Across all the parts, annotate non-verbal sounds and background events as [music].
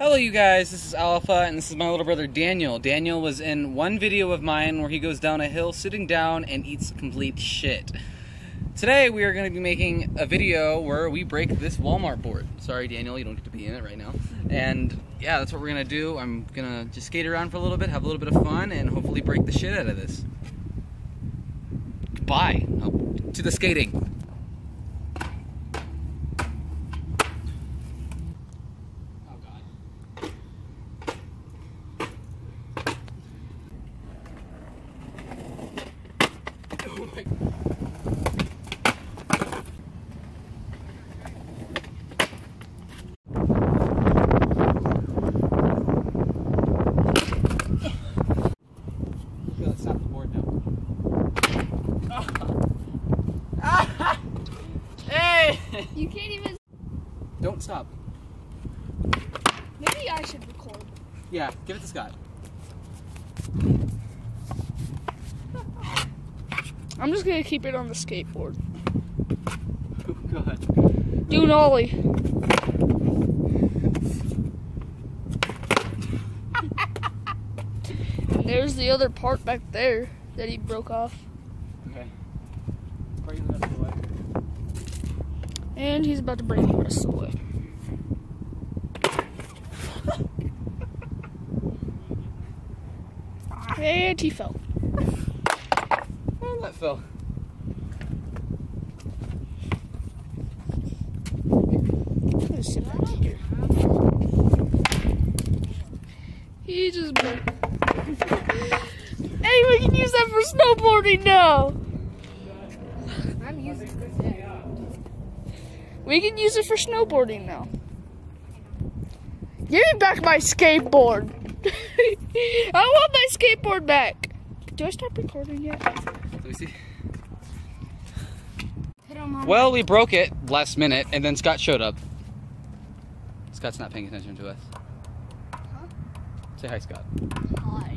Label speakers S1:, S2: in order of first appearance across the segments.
S1: Hello, you guys. This is Alpha, and this is my little brother Daniel. Daniel was in one video of mine where he goes down a hill sitting down and eats complete shit. Today, we are going to be making a video where we break this Walmart board. Sorry, Daniel, you don't get to be in it right now. And yeah, that's what we're going to do. I'm going to just skate around for a little bit, have a little bit of fun, and hopefully break the shit out of this. Goodbye. Oh, to the skating. Oh my Okay, let's stop the board now. hey!
S2: You can't even.
S1: Don't stop.
S2: Maybe I should record.
S1: Yeah, give it to Scott.
S2: I'm just gonna keep it on the skateboard.
S1: Oh, God.
S2: Do an ollie. and there's the other part back there that he broke off.
S1: Okay. Bring the rest of.
S2: And he's about to bring the rest the. [laughs] And he fell.
S1: That fell.
S2: Here. He just broke. hey, we can use that for snowboarding now.
S3: I'm using.
S2: We can use it for snowboarding now. Give me back my skateboard. [laughs] I want my skateboard back. Do I stop recording yet?
S1: Let me see.
S3: Put 'em on.
S1: Well, we broke it last minute, and then Scott showed up. Scott's not paying attention to us. Say hi, Scott.
S2: Hi.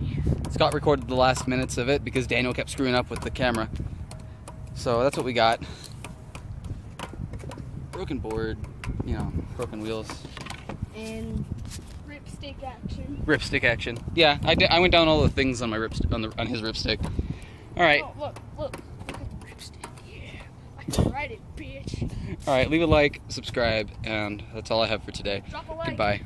S1: Scott recorded the last minutes of it because Daniel kept screwing up with the camera. So that's what we got. Broken board, you know, broken wheels,
S3: and
S2: Ripstick action.
S1: ripstick action. Yeah, I, did, I went down all the things on my rip on the on his ripstick. All right,
S2: Oh, look, look. At the ripstick. Yeah. I can ride it, bitch.
S1: all right. Leave a like, subscribe, and that's all I have for today.
S2: Drop a like.
S1: Goodbye.